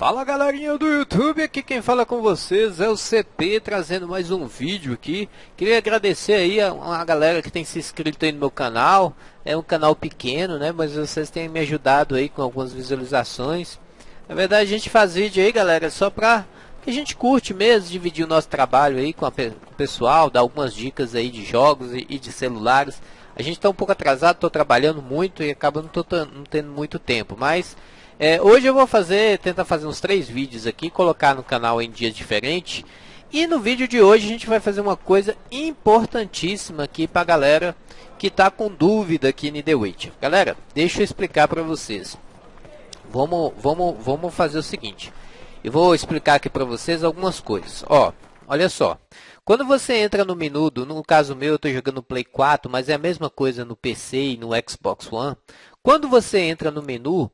Fala galerinha do YouTube, aqui quem fala com vocês é o CP trazendo mais um vídeo aqui. Queria agradecer aí a, a galera que tem se inscrito aí no meu canal. É um canal pequeno, né, mas vocês têm me ajudado aí com algumas visualizações. Na verdade a gente faz vídeo aí, galera, só pra que a gente curte mesmo, dividir o nosso trabalho aí com, a, com o pessoal, dar algumas dicas aí de jogos e, e de celulares. A gente está um pouco atrasado, estou trabalhando muito e acaba não, tô, não tendo muito tempo, mas é, hoje eu vou fazer, tentar fazer uns três vídeos aqui, colocar no canal em dias diferentes. E no vídeo de hoje a gente vai fazer uma coisa importantíssima aqui para a galera que está com dúvida aqui em The Witcher. Galera, deixa eu explicar para vocês. Vamos, vamos, vamos fazer o seguinte. Eu vou explicar aqui para vocês algumas coisas. Ó, olha só. Quando você entra no menu, do, no caso meu eu estou jogando Play 4, mas é a mesma coisa no PC e no Xbox One. Quando você entra no menu,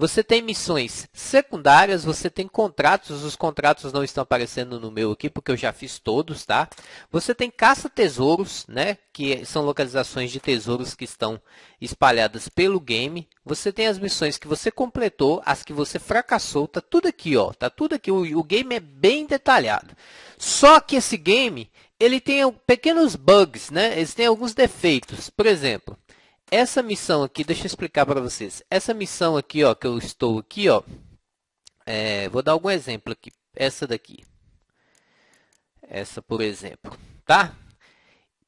você tem missões secundárias, você tem contratos, os contratos não estão aparecendo no meu aqui porque eu já fiz todos, tá? Você tem caça-tesouros, né, que são localizações de tesouros que estão espalhadas pelo game. Você tem as missões que você completou, as que você fracassou, tá tudo aqui, ó, tá tudo aqui. O, o game é bem detalhado. Só que esse game, ele tem pequenos bugs, né? Eles têm alguns defeitos. Por exemplo, essa missão aqui, deixa eu explicar para vocês. Essa missão aqui, ó, que eu estou aqui, ó, é, vou dar algum exemplo aqui. Essa daqui. Essa, por exemplo, tá?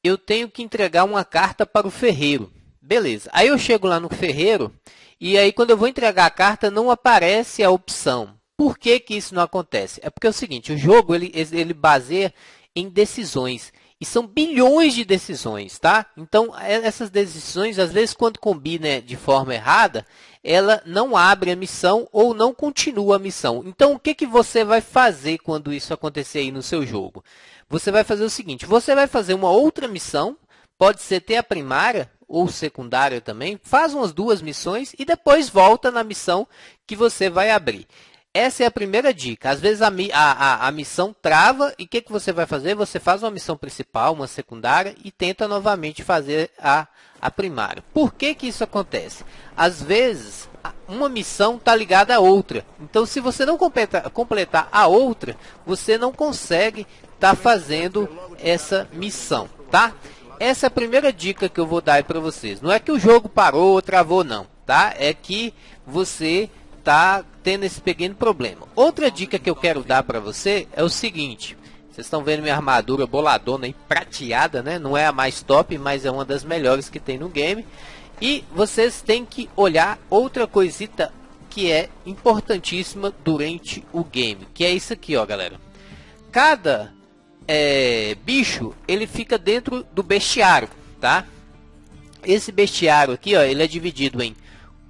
Eu tenho que entregar uma carta para o ferreiro. Beleza. Aí eu chego lá no ferreiro e aí quando eu vou entregar a carta não aparece a opção. Por que, que isso não acontece? É porque é o seguinte, o jogo ele, ele baseia em decisões. E são bilhões de decisões, tá? Então, essas decisões, às vezes, quando combina de forma errada, ela não abre a missão ou não continua a missão. Então, o que, que você vai fazer quando isso acontecer aí no seu jogo? Você vai fazer o seguinte, você vai fazer uma outra missão, pode ser ter a primária ou secundária também, faz umas duas missões e depois volta na missão que você vai abrir. Essa é a primeira dica. Às vezes a, a, a missão trava e o que, que você vai fazer? Você faz uma missão principal, uma secundária e tenta novamente fazer a, a primária. Por que, que isso acontece? Às vezes uma missão está ligada a outra. Então se você não completa, completar a outra, você não consegue estar tá fazendo essa missão, tá? Essa é a primeira dica que eu vou dar para vocês. Não é que o jogo parou ou travou não, tá? É que você está tendo esse pequeno problema. Outra dica que eu quero dar para você é o seguinte. Vocês estão vendo minha armadura boladona e prateada, né? Não é a mais top, mas é uma das melhores que tem no game. E vocês têm que olhar outra coisita que é importantíssima durante o game, que é isso aqui, ó, galera. Cada é, bicho ele fica dentro do bestiário, tá? Esse bestiário aqui, ó, ele é dividido em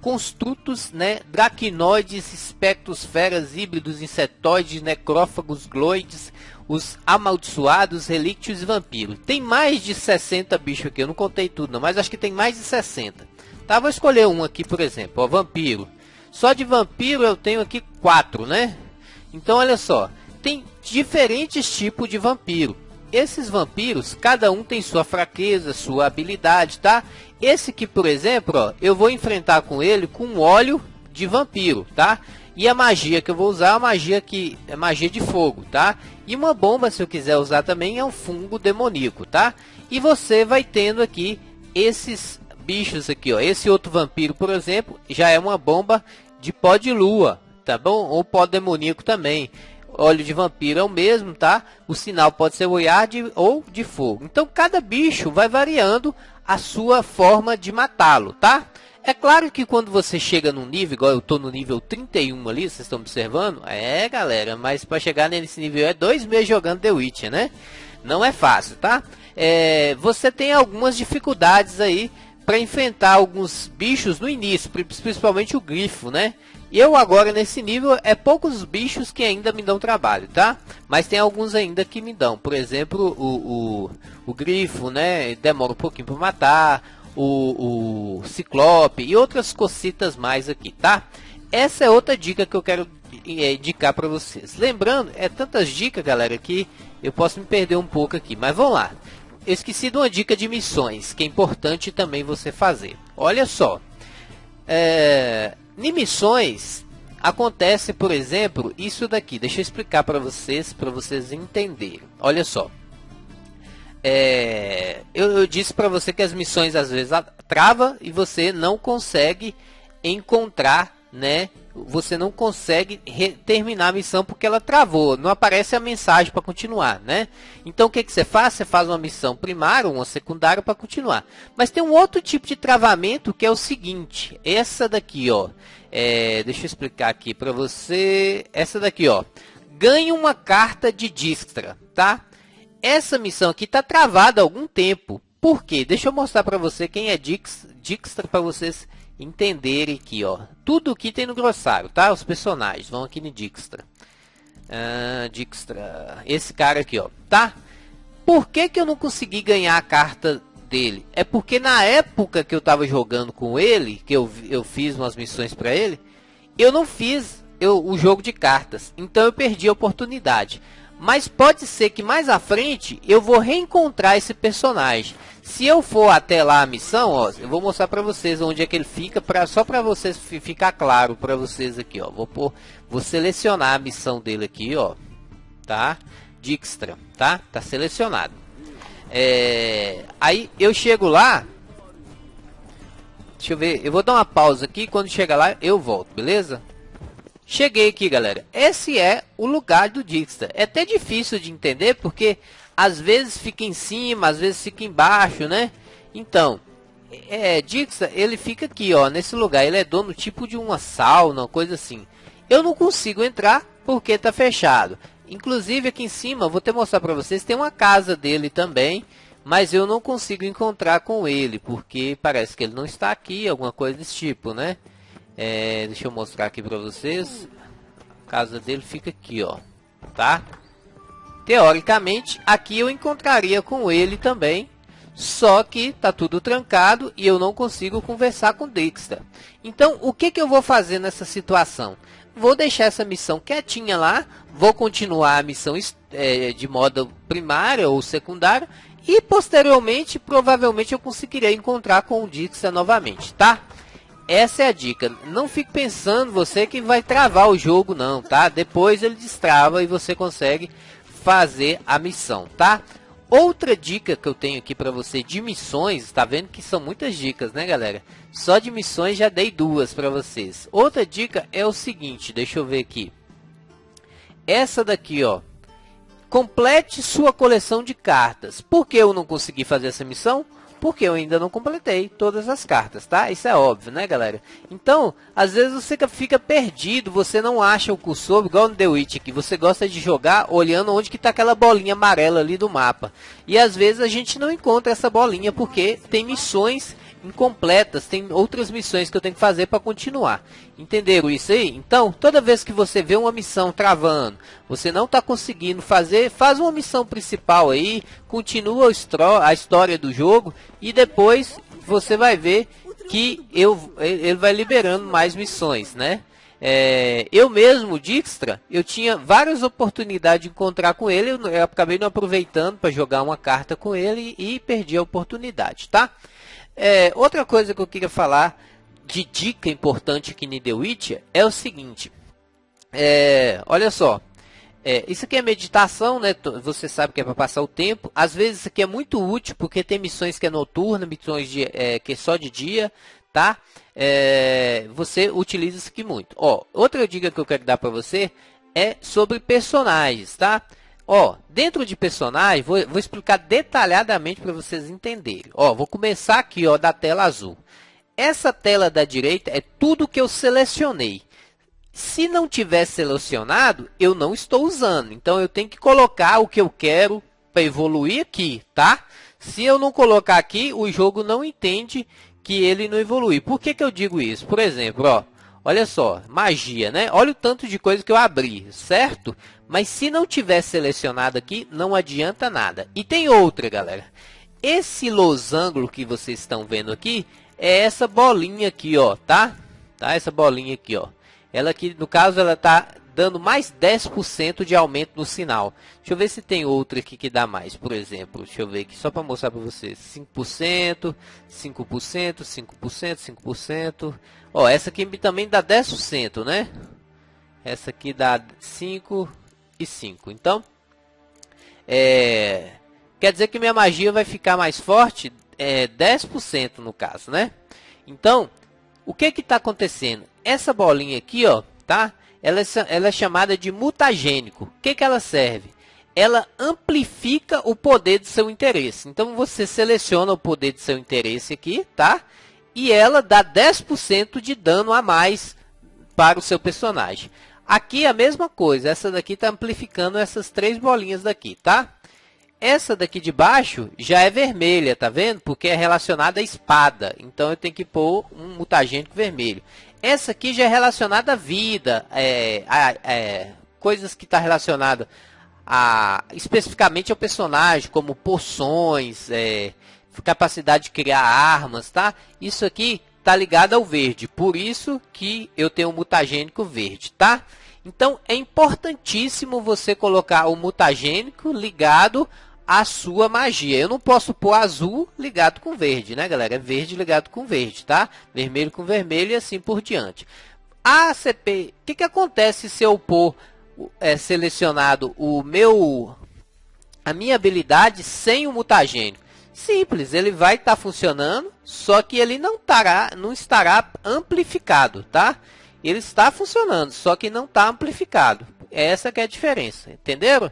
construtos, né, dracnoides, espectros, feras, híbridos, insetoides, necrófagos, gloides, os amaldiçoados, relíquios e vampiros. Tem mais de 60 bichos aqui, eu não contei tudo não, mas acho que tem mais de 60. Tá, vou escolher um aqui, por exemplo, ó, vampiro. Só de vampiro eu tenho aqui quatro, né? Então olha só, tem diferentes tipos de vampiro. Esses vampiros, cada um tem sua fraqueza, sua habilidade, tá? Esse aqui, por exemplo, ó, eu vou enfrentar com ele com óleo de vampiro, tá? E a magia que eu vou usar é a magia que é magia de fogo, tá? E uma bomba, se eu quiser usar também, é um fungo demoníaco, tá? E você vai tendo aqui esses bichos aqui, ó. Esse outro vampiro, por exemplo, já é uma bomba de pó de lua, tá bom? Ou pó demoníaco também óleo de vampiro é o mesmo, tá? O sinal pode ser olhar de, ou de fogo. Então cada bicho vai variando a sua forma de matá-lo, tá? É claro que quando você chega num nível, igual eu tô no nível 31 ali, vocês estão observando? É, galera, mas para chegar nesse nível é dois meses jogando The Witcher, né? Não é fácil, tá? É, você tem algumas dificuldades aí para enfrentar alguns bichos no início, principalmente o grifo, né? Eu agora nesse nível é poucos bichos que ainda me dão trabalho, tá? Mas tem alguns ainda que me dão. Por exemplo, o, o, o grifo, né? Demora um pouquinho para matar. O, o ciclope e outras cocitas mais aqui, tá? Essa é outra dica que eu quero é, indicar para vocês. Lembrando, é tantas dicas, galera, que eu posso me perder um pouco aqui. Mas vamos lá. Eu esqueci de uma dica de missões, que é importante também você fazer. Olha só. É, em missões, Acontece, por exemplo, isso daqui. Deixa eu explicar para vocês, para vocês entenderem. Olha só. É, eu, eu, disse para você que as missões às vezes trava e você não consegue encontrar, né? Você não consegue terminar a missão porque ela travou, não aparece a mensagem para continuar, né? Então o que, que você faz? Você faz uma missão primária ou uma secundária para continuar. Mas tem um outro tipo de travamento que é o seguinte: essa daqui, ó. É, deixa eu explicar aqui para você. Essa daqui, ó. Ganhe uma carta de Dijkstra, tá? Essa missão aqui está travada há algum tempo. Por quê? Deixa eu mostrar para você quem é Dijkstra para vocês entenderem aqui, ó. Tudo aqui tem no glossário, tá? Os personagens vão aqui no Dijkstra. Ah, Dijkstra. Esse cara aqui, ó, tá? Por que, que eu não consegui ganhar a carta dele? É porque na época que eu estava jogando com ele, que eu, eu fiz umas missões para ele, eu não fiz eu, o jogo de cartas. Então eu perdi a oportunidade. Mas pode ser que mais à frente eu vou reencontrar esse personagem. Se eu for até lá a missão, ó, eu vou mostrar para vocês onde é que ele fica, pra, só para vocês ficar claro para vocês aqui, ó. Vou pôr, vou selecionar a missão dele aqui, ó, tá? Dijkstra, tá? Tá selecionado. É, aí eu chego lá. Deixa eu ver, eu vou dar uma pausa aqui. Quando chegar lá, eu volto, beleza? Cheguei aqui, galera. Esse é o lugar do Dijkstra. É até difícil de entender porque às vezes fica em cima, às vezes fica embaixo, né? Então, é, Dijkstra, ele fica aqui, ó, nesse lugar. Ele é dono tipo de uma sauna, uma coisa assim. Eu não consigo entrar porque tá fechado. Inclusive aqui em cima, vou te mostrar para vocês, tem uma casa dele também, mas eu não consigo encontrar com ele, porque parece que ele não está aqui, alguma coisa desse tipo, né? É, deixa eu mostrar aqui para vocês. A casa dele fica aqui, ó. Tá? Teoricamente, aqui eu encontraria com ele também. Só que tá tudo trancado e eu não consigo conversar com Dexter. Então, o que, que eu vou fazer nessa situação? Vou deixar essa missão quietinha lá. Vou continuar a missão é, de modo primária ou secundária. E posteriormente, provavelmente eu conseguirei encontrar com o Dixon novamente, tá? Essa é a dica. Não fique pensando você que vai travar o jogo não, tá? Depois ele destrava e você consegue fazer a missão, tá? Outra dica que eu tenho aqui para você de missões, tá vendo que são muitas dicas, né, galera? Só de missões já dei duas para vocês. Outra dica é o seguinte, deixa eu ver aqui. Essa daqui, ó. Complete sua coleção de cartas. Por que eu não consegui fazer essa missão? Porque eu ainda não completei todas as cartas, tá? Isso é óbvio, né, galera? Então, às vezes você fica perdido, você não acha o cursor, igual no The Witch aqui, você gosta de jogar olhando onde que tá aquela bolinha amarela ali do mapa. E às vezes a gente não encontra essa bolinha porque tem missões incompletas, tem outras missões que eu tenho que fazer para continuar. Entenderam isso aí? Então, toda vez que você vê uma missão travando, você não está conseguindo fazer, faz uma missão principal aí, continua a história do jogo e depois você vai ver que eu, ele vai liberando mais missões, né? É, eu mesmo, Dijkstra, eu tinha várias oportunidades de encontrar com ele, eu, eu acabei não aproveitando para jogar uma carta com ele e perdi a oportunidade, tá? É, outra coisa que eu queria falar de dica importante aqui em The Witcher é o seguinte. É, olha só. É, isso aqui é meditação, né? Você sabe que é para passar o tempo. Às vezes isso aqui é muito útil porque tem missões que é noturna, missões de, é, que é só de dia, tá? É, você utiliza isso aqui muito. Ó, outra dica que eu quero dar para você é sobre personagens, tá? Ó, dentro de personagem, vou, vou explicar detalhadamente para vocês entenderem. Ó, vou começar aqui, ó, da tela azul. Essa tela da direita é tudo que eu selecionei. Se não tiver selecionado, eu não estou usando. Então, eu tenho que colocar o que eu quero para evoluir aqui, tá? Se eu não colocar aqui, o jogo não entende que ele não evolui. Por que, que eu digo isso? Por exemplo, ó, olha só, magia, né? Olha o tanto de coisa que eu abri, certo? Mas se não tiver selecionado aqui, não adianta nada. E tem outra, galera. Esse losango que vocês estão vendo aqui é essa bolinha aqui, ó, tá? Tá? Essa bolinha aqui, ó. Ela aqui, no caso, ela tá dando mais 10% de aumento no sinal. Deixa eu ver se tem outra aqui que dá mais, por exemplo. Deixa eu ver aqui só para mostrar para vocês. 5%, 5%, 5%, 5%. Ó, essa aqui também dá 10%, né? Essa aqui dá 5 e 5. Então, é, quer dizer que minha magia vai ficar mais forte? É 10% no caso, né? Então, o que que está acontecendo? Essa bolinha aqui, ó, tá? Ela é, ela é chamada de mutagênico. O que que ela serve? Ela amplifica o poder do seu interesse. Então, você seleciona o poder do seu interesse aqui, tá? E ela dá 10% de dano a mais para o seu personagem. Aqui a mesma coisa, essa daqui está amplificando essas três bolinhas daqui, tá? Essa daqui de baixo já é vermelha, tá vendo? Porque é relacionada à espada, então eu tenho que pôr um mutagênico vermelho. Essa aqui já é relacionada à vida, é, a, é, coisas que está relacionada a, especificamente ao personagem, como poções, é, capacidade de criar armas, tá? Isso aqui está ligada ao verde. Por isso que eu tenho um mutagênico verde, tá? Então é importantíssimo você colocar o mutagênico ligado à sua magia. Eu não posso pôr azul ligado com verde, né, galera? É verde ligado com verde, tá? Vermelho com vermelho e assim por diante. A CP, o que, que acontece se eu pôr é, selecionado o meu a minha habilidade sem o mutagênico? Simples, ele vai estar tá funcionando, só que ele não, tará, não estará amplificado, tá? Ele está funcionando, só que não está amplificado. Essa que é a diferença, entenderam?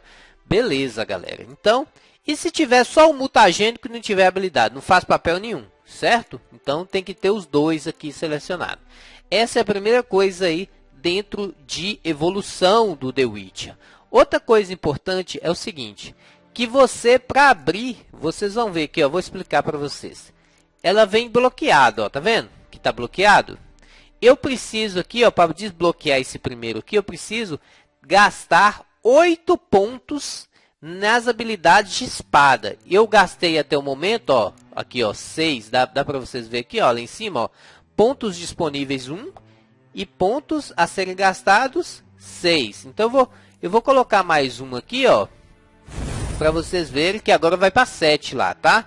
Beleza, galera. Então, e se tiver só o mutagênico e não tiver habilidade? Não faz papel nenhum, certo? Então, tem que ter os dois aqui selecionados. Essa é a primeira coisa aí dentro de evolução do The Witcher. Outra coisa importante é o seguinte, que você, para abrir, vocês vão ver aqui, ó, vou explicar para vocês. Ela vem bloqueada, ó, tá vendo? Que está bloqueado. Eu preciso aqui, ó, para desbloquear esse primeiro aqui, eu preciso gastar 8 pontos nas habilidades de espada. Eu gastei até o momento, ó, aqui, ó, 6, dá, dá para vocês ver aqui, ó, lá em cima, ó, pontos disponíveis 1 e pontos a serem gastados 6. Então eu vou, eu vou colocar mais um aqui, ó, para vocês verem que agora vai para 7 lá, tá?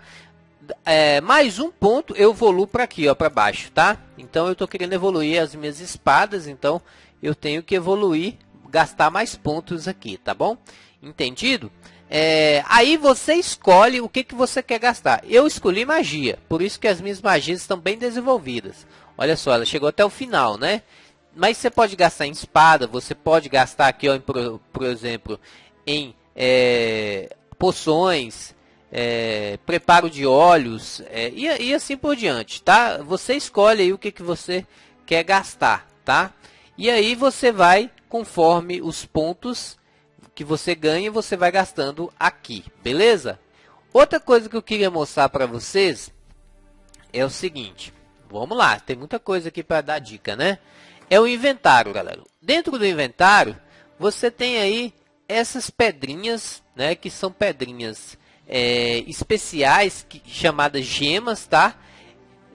É, mais um ponto eu evoluo para aqui, ó, para baixo, tá? Então eu estou querendo evoluir as minhas espadas, então eu tenho que evoluir, gastar mais pontos aqui, tá bom? Entendido? É, aí você escolhe o que, que você quer gastar. Eu escolhi magia, por isso que as minhas magias estão bem desenvolvidas. Olha só, ela chegou até o final, né? Mas você pode gastar em espada, você pode gastar aqui, ó, por, por exemplo, em é, poções, é, preparo de óleos é, e, e, assim por diante, tá? Você escolhe aí o que, que você quer gastar, tá? E aí você vai conforme os pontos que você ganha, você vai gastando aqui, beleza? Outra coisa que eu queria mostrar para vocês é o seguinte. Vamos lá, tem muita coisa aqui para dar dica, né? É o inventário, galera. Dentro do inventário, você tem aí essas pedrinhas, né, que são pedrinhas é, especiais, que, chamadas gemas, tá?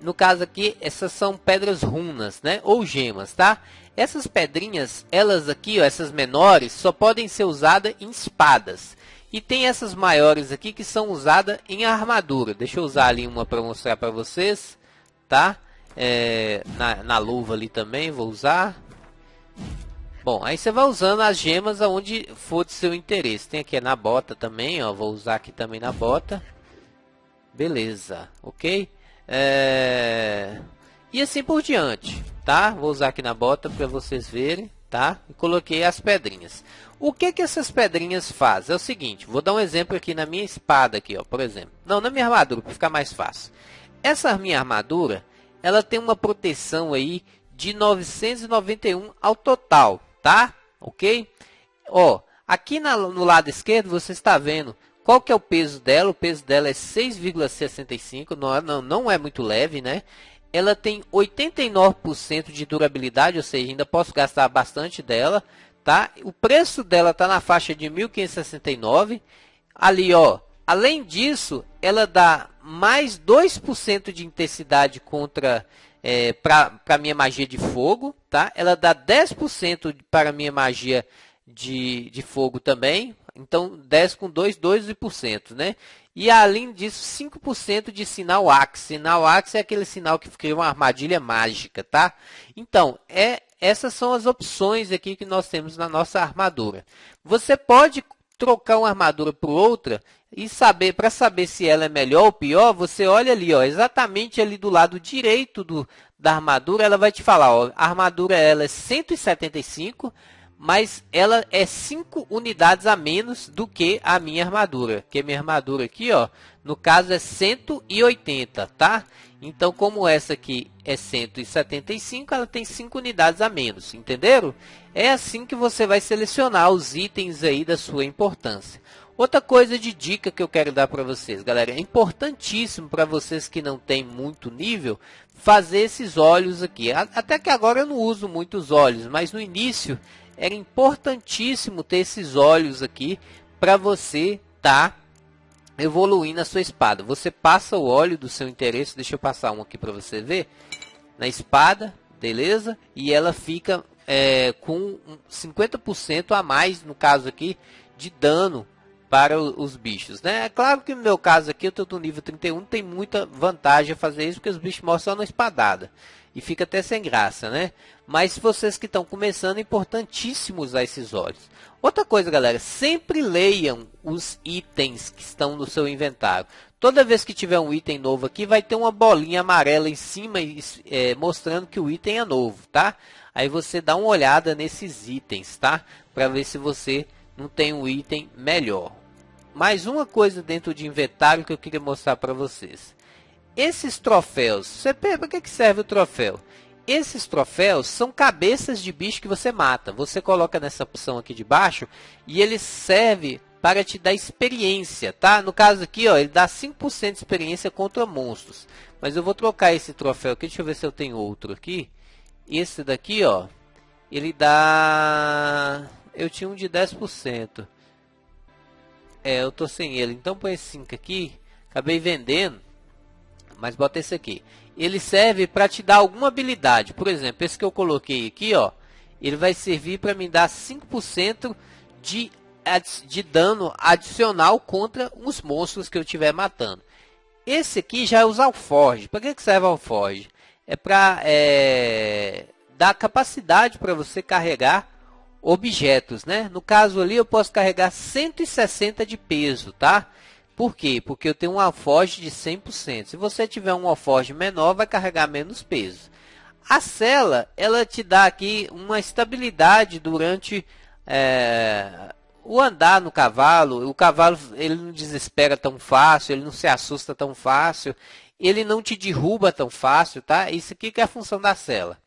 No caso aqui, essas são pedras runas, né, ou gemas, tá? Essas pedrinhas, elas aqui, ó, essas menores, só podem ser usadas em espadas. E tem essas maiores aqui que são usadas em armadura. Deixa eu usar ali uma para mostrar para vocês, tá? É, na, na luva ali também vou usar. Bom, aí você vai usando as gemas aonde for de seu interesse. Tem aqui na bota também, ó. Vou usar aqui também na bota. Beleza, ok? É... E assim por diante, tá? Vou usar aqui na bota para vocês verem, tá? E coloquei as pedrinhas. O que que essas pedrinhas fazem? É o seguinte, vou dar um exemplo aqui na minha espada aqui, ó, por exemplo. Não, na minha armadura, para ficar mais fácil. Essa minha armadura, ela tem uma proteção aí de 991 ao total, tá? Ok? Ó, aqui na, no lado esquerdo você está vendo qual que é o peso dela. O peso dela é 6,65, não, é, não, não é muito leve, né? Ela tem 89% de durabilidade, ou seja, ainda posso gastar bastante dela, tá? O preço dela está na faixa de 1.569. Ali, ó, além disso, ela dá mais 2% de intensidade contra é, para minha magia de fogo, tá? Ela dá 10% para minha magia de, de fogo também. Então, 10 com 2, 12%, né? E além disso, 5% de sinal Axe. Sinal Axe é aquele sinal que cria uma armadilha mágica, tá? Então, é, essas são as opções aqui que nós temos na nossa armadura. Você pode trocar uma armadura por outra e saber para saber se ela é melhor ou pior, você olha ali, ó, exatamente ali do lado direito do, da armadura, ela vai te falar, ó, a armadura ela é 175, mas ela é 5 unidades a menos do que a minha armadura, que minha armadura aqui, ó, no caso é 180, tá? Então, como essa aqui é 175, ela tem 5 unidades a menos, entenderam? É assim que você vai selecionar os itens aí da sua importância. Outra coisa de dica que eu quero dar para vocês, galera, é importantíssimo para vocês que não têm muito nível, fazer esses olhos aqui. Até que agora eu não uso muitos olhos, mas no início era importantíssimo ter esses olhos aqui para você tá evoluindo a sua espada. Você passa o óleo do seu interesse, deixa eu passar um aqui para você ver, na espada, beleza? E ela fica é, com 50% a mais, no caso aqui, de dano para os bichos, né? É claro que no meu caso aqui, eu estou no nível 31, tem muita vantagem fazer isso, porque os bichos mostram na espadada. E fica até sem graça, né? Mas vocês que estão começando, é importantíssimo usar esses olhos. Outra coisa, galera, sempre leiam os itens que estão no seu inventário. Toda vez que tiver um item novo aqui, vai ter uma bolinha amarela em cima é, mostrando que o item é novo, tá? Aí você dá uma olhada nesses itens, tá? Para ver se você não tem um item melhor. Mais uma coisa dentro de inventário que eu queria mostrar para vocês. Esses troféus, você para que serve o troféu? Esses troféus são cabeças de bicho que você mata. Você coloca nessa opção aqui de baixo e ele serve para te dar experiência, tá? No caso aqui, ó, ele dá 5% de experiência contra monstros. Mas eu vou trocar esse troféu aqui, deixa eu ver se eu tenho outro aqui. Esse daqui, ó, ele dá... Eu tinha um de 10%. É, eu tô sem ele. Então põe esse 5 aqui. Acabei vendendo. Mas bota esse aqui ele serve para te dar alguma habilidade. Por exemplo, esse que eu coloquei aqui, ó, ele vai servir para me dar 5% de, de dano adicional contra os monstros que eu estiver matando. Esse aqui já é os alforge. Para que, que serve o alforge? É para é, dar capacidade para você carregar objetos, né? No caso ali eu posso carregar 160 de peso, tá? Por quê? Porque eu tenho um alforge de 100%. Se você tiver um alforge menor, vai carregar menos peso. A cela, ela te dá aqui uma estabilidade durante é, o andar no cavalo. O cavalo ele não desespera tão fácil, ele não se assusta tão fácil, ele não te derruba tão fácil, tá? Isso aqui que é a função da cela.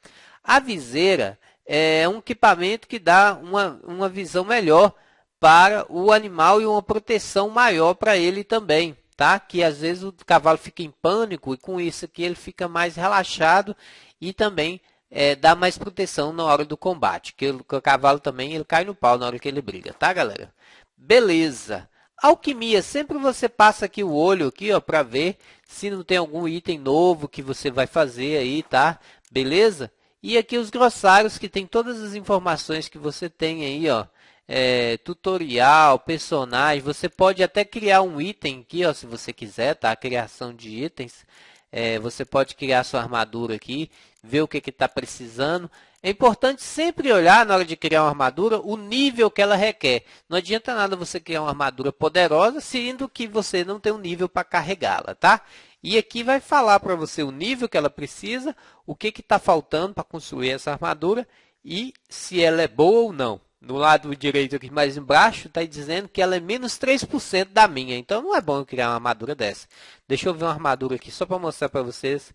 A viseira é um equipamento que dá uma, uma visão melhor para o animal e uma proteção maior para ele também, tá? Que às vezes o cavalo fica em pânico e com isso aqui ele fica mais relaxado e também é, dá mais proteção na hora do combate, que o, o cavalo também ele cai no pau na hora que ele briga, tá, galera? Beleza. Alquimia, sempre você passa aqui o olho aqui, ó, para ver se não tem algum item novo que você vai fazer aí, tá? Beleza? E aqui os grossários que tem todas as informações que você tem aí, ó é, tutorial, personagem. Você pode até criar um item aqui, ó, se você quiser, tá? A criação de itens. É, você pode criar sua armadura aqui, ver o que está precisando. É importante sempre olhar na hora de criar uma armadura o nível que ela requer. Não adianta nada você criar uma armadura poderosa, sendo que você não tem um nível para carregá-la, tá? E aqui vai falar para você o nível que ela precisa, o que está faltando para construir essa armadura e se ela é boa ou não no lado direito aqui mais embaixo, está dizendo que ela é menos 3% da minha. Então não é bom criar uma armadura dessa. Deixa eu ver uma armadura aqui só para mostrar para vocês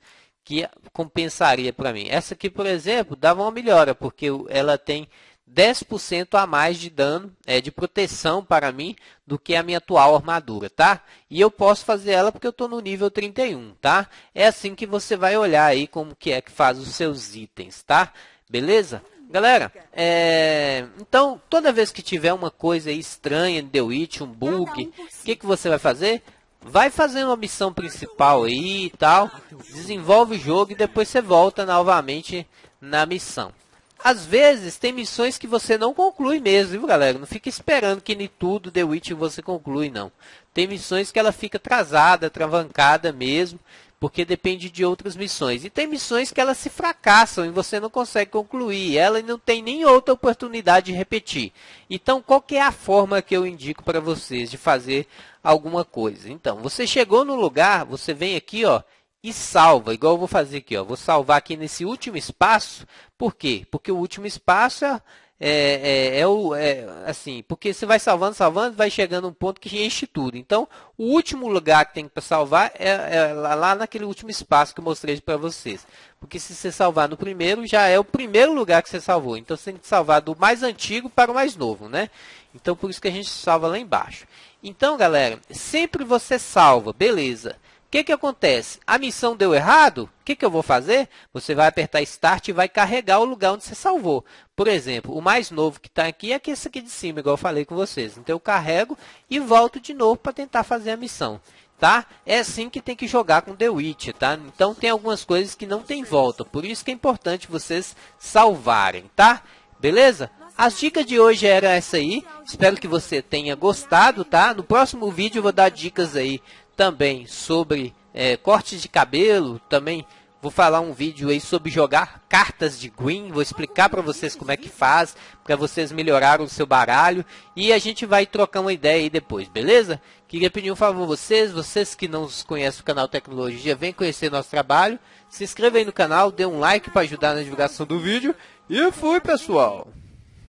que compensaria para mim. Essa aqui, por exemplo, dava uma melhora, porque ela tem 10% a mais de dano, é, de proteção para mim, do que a minha atual armadura, tá? E eu posso fazer ela porque eu estou no nível 31, tá? É assim que você vai olhar aí como que é que faz os seus itens, tá? Beleza? Galera, é... então toda vez que tiver uma coisa estranha The Witch, um bug, o que, que você vai fazer? Vai fazer uma missão principal aí e tal, desenvolve o jogo e depois você volta novamente na missão. Às vezes tem missões que você não conclui mesmo, viu galera? Não fica esperando que nem tudo The Witch você conclui, não. Tem missões que ela fica atrasada, travancada mesmo, porque depende de outras missões. E tem missões que elas se fracassam e você não consegue concluir, ela não tem nem outra oportunidade de repetir. Então, qual é a forma que eu indico para vocês de fazer alguma coisa? Então, você chegou no lugar, você vem aqui, ó, e salva, igual eu vou fazer aqui, ó. Vou salvar aqui nesse último espaço. Por quê? Porque o último espaço é é, é, é, o, é, assim, porque você vai salvando, salvando, vai chegando um ponto que enche tudo. Então, o último lugar que tem para salvar é, é, lá naquele último espaço que eu mostrei para vocês. Porque se você salvar no primeiro, já é o primeiro lugar que você salvou. Então, você tem que salvar do mais antigo para o mais novo, né? Então, por isso que a gente salva lá embaixo. Então, galera, sempre você salva, beleza. O que, que acontece? A missão deu errado? O que, que eu vou fazer? Você vai apertar Start e vai carregar o lugar onde você salvou. Por exemplo, o mais novo que está aqui é esse aqui de cima, igual eu falei com vocês. Então, eu carrego e volto de novo para tentar fazer a missão. Tá? É assim que tem que jogar com The Witch, tá? Então, tem algumas coisas que não tem volta. Por isso que é importante vocês salvarem, tá? Beleza? As dicas de hoje eram essa aí. Espero que você tenha gostado, tá? No próximo vídeo eu vou dar dicas aí também sobre é, cortes de cabelo, também vou falar um vídeo aí sobre jogar cartas de green, vou explicar para vocês como é que faz, para vocês melhorarem o seu baralho, e a gente vai trocar uma ideia aí depois, beleza? Queria pedir um favor a vocês, vocês que não conhecem o canal Tecnologia, vem conhecer nosso trabalho, se inscreva aí no canal, dê um like para ajudar na divulgação do vídeo, e fui pessoal!